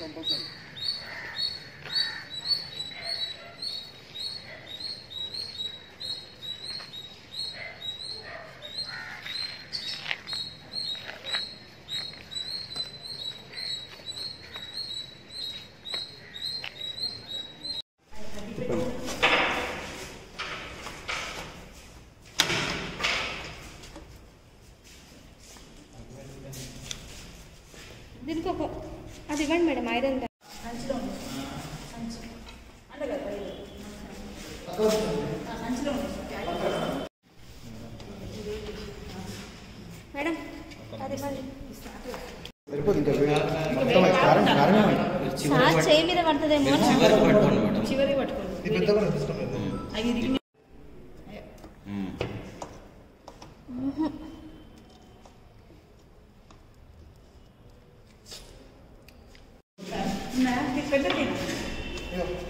compulsory. Didn't go. అది ఇవ్వండి madam iron madam అది ఇవ్వండి సార్ చేయి మీద పడుతుందేమో చివరికి పట్టుకోండి 在这里。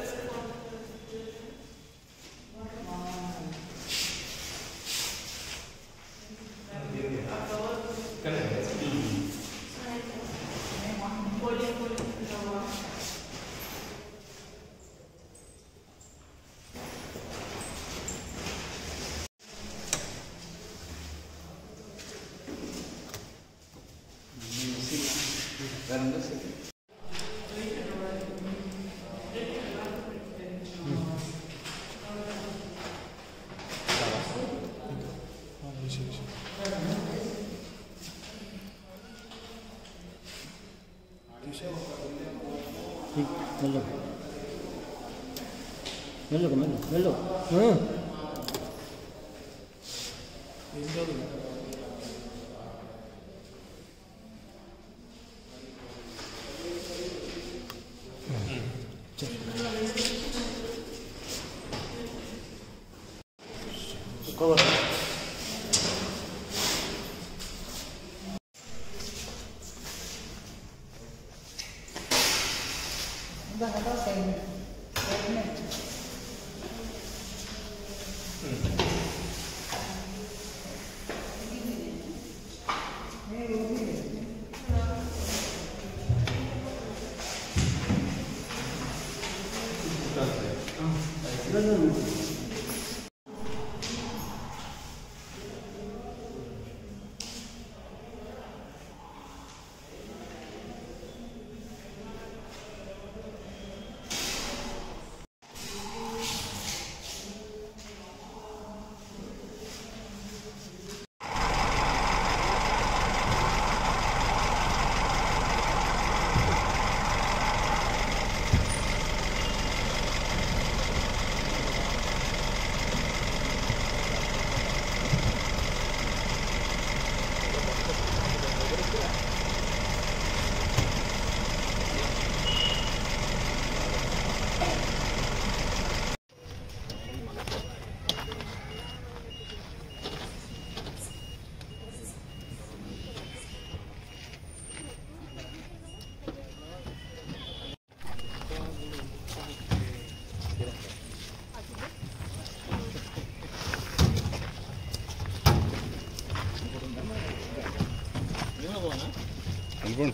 라는 것을 멜로 멜로가 멜로 멜로 응 Coloca. Agora tá saindo. Melbourne.